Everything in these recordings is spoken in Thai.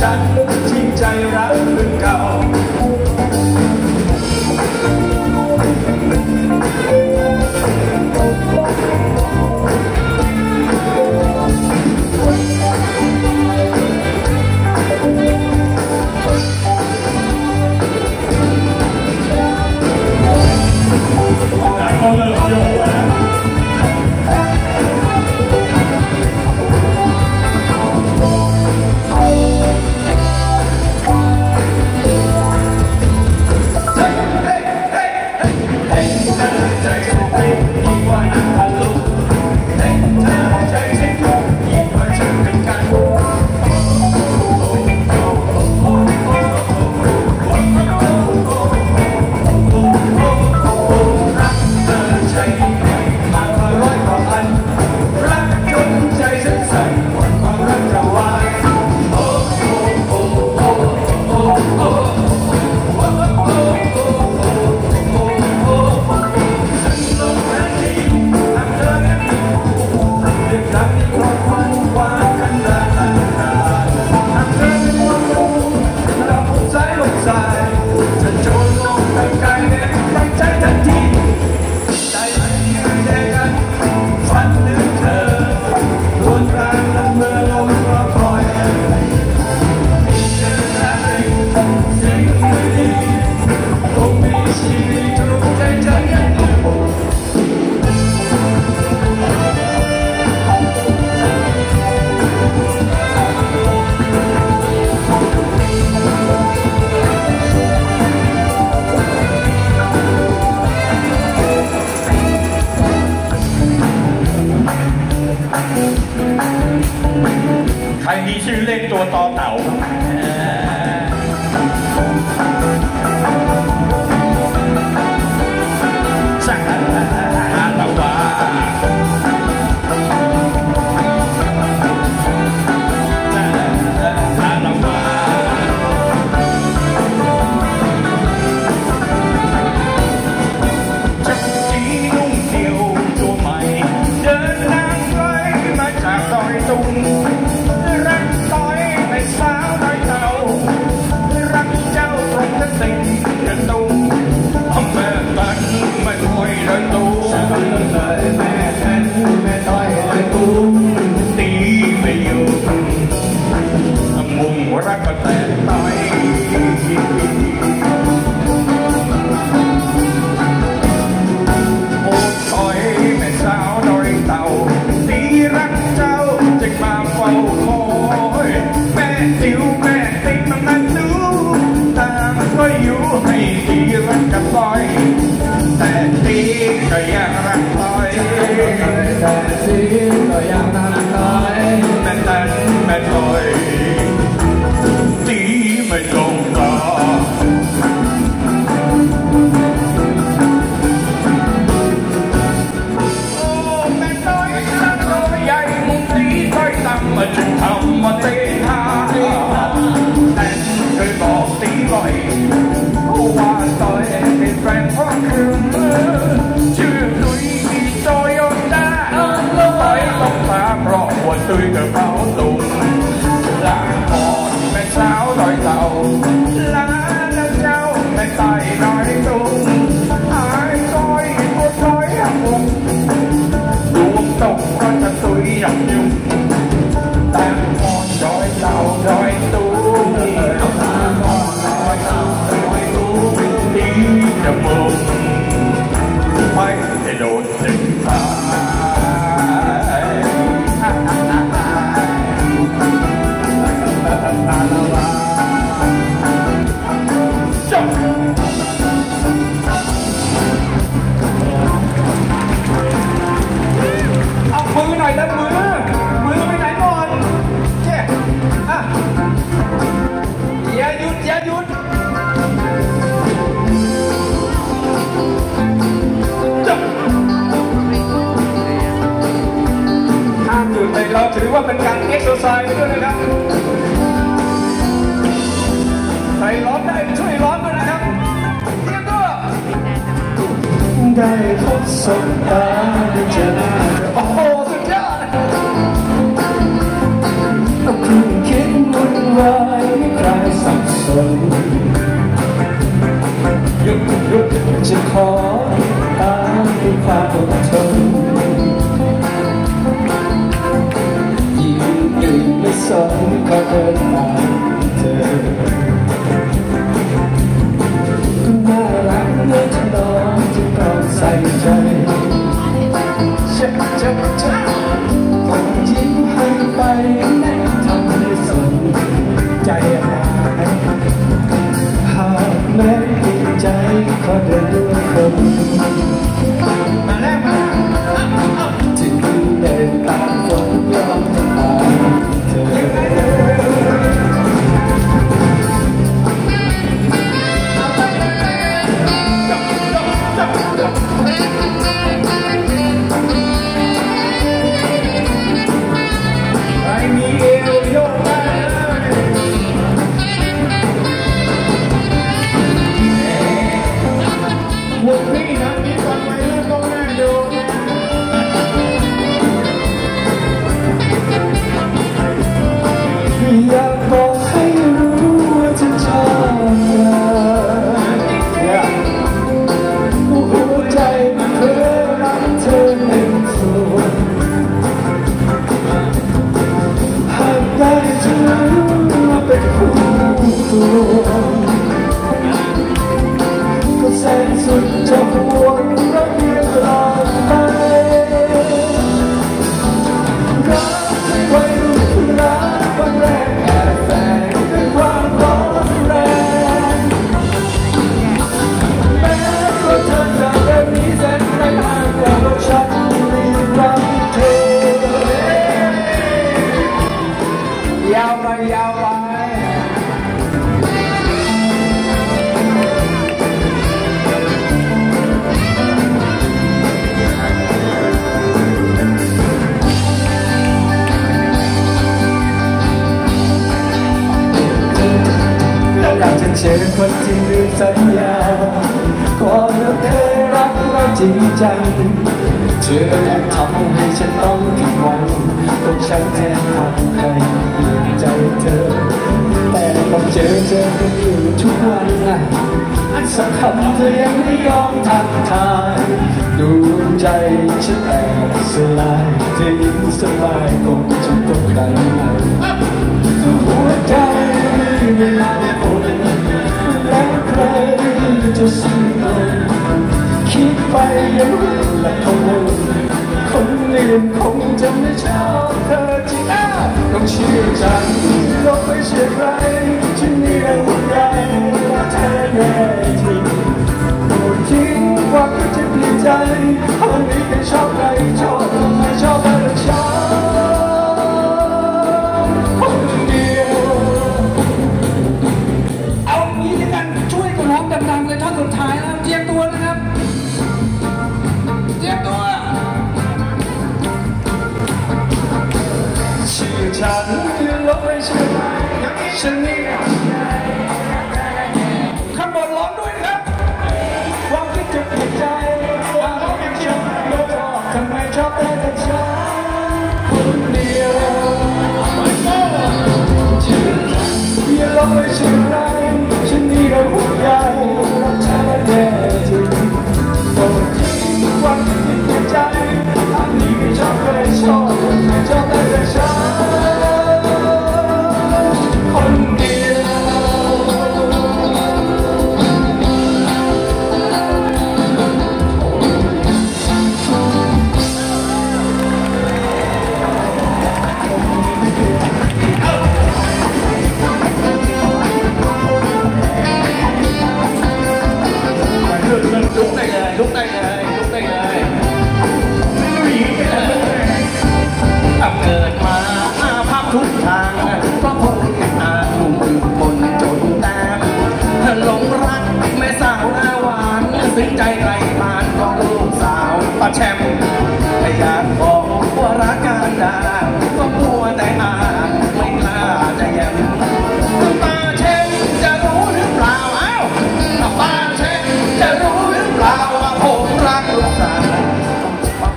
ฉันจริงใจรัก กันบ่อยแต่ตีก็ยัง ถือว่าเป็นการเอ็กซ์โซไซส์ด้วยนะครับ ใครร้องได้ช่วยร้องด้วยนะครับเตรียมตัวได้พบสบตาได้เจอโอ้โหสุดยอดเอาคุณคิดวุ่นวายให้ใครสับสนหยุดหยุดจะขอตามด้วยความอดทน เจอคนที่ลืมสัญญาก่อนเราเคยรักเราจริงจังเธอแอบทำให้ฉันต้องผิดหวังต้องฉันแทนทำให้เปลี่ยนใจเธอ แต่ต้องเจอเจอกันอยู่ทุกวันนะสักคำเธอยังไม่ยอมทักทายดวงใจฉันแอบสลายเธอยิ้มสบายคงจะต้องการไหนหัวใจ ดังๆเลยท่อนสุดท้ายแล้วเตรียมตัวนะครับเตรียมตัวชื่อฉันคือลบไม่ใช่อย่างนี้ฉันนี่ข้างบนร้องด้วยนะครับความคิดจะเปลี่ยนใจความรักยังชอบโลกทำไมชอบแต่แต่ฉันคนเดียวชื่อฉันอย่าลบไม่ใช่ไรฉันนี่เรา กไ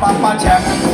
八八枪。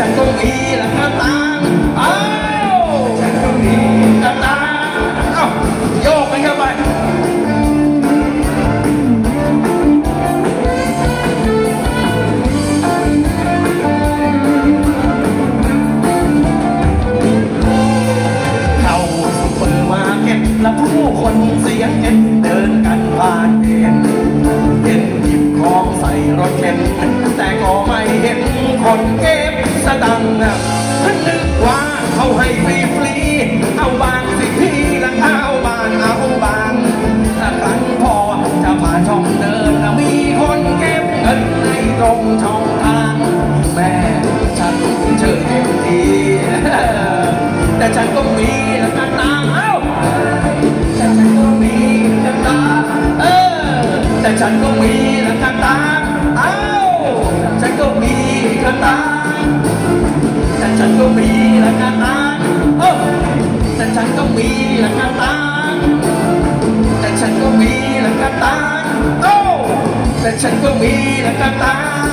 山东临 công trong thang mẹ chẳng chờ điều gì. Ta chẳng có nghĩ là ta ta. Ta chẳng có nghĩ là ta ta. Chẳng có nghĩ là ta ta. Chẳng có nghĩ là ta ta. Chẳng có nghĩ là ta ta. Ta chẳng có nghĩ là ta ta. Ta chẳng có nghĩ là ta ta. mi la cantar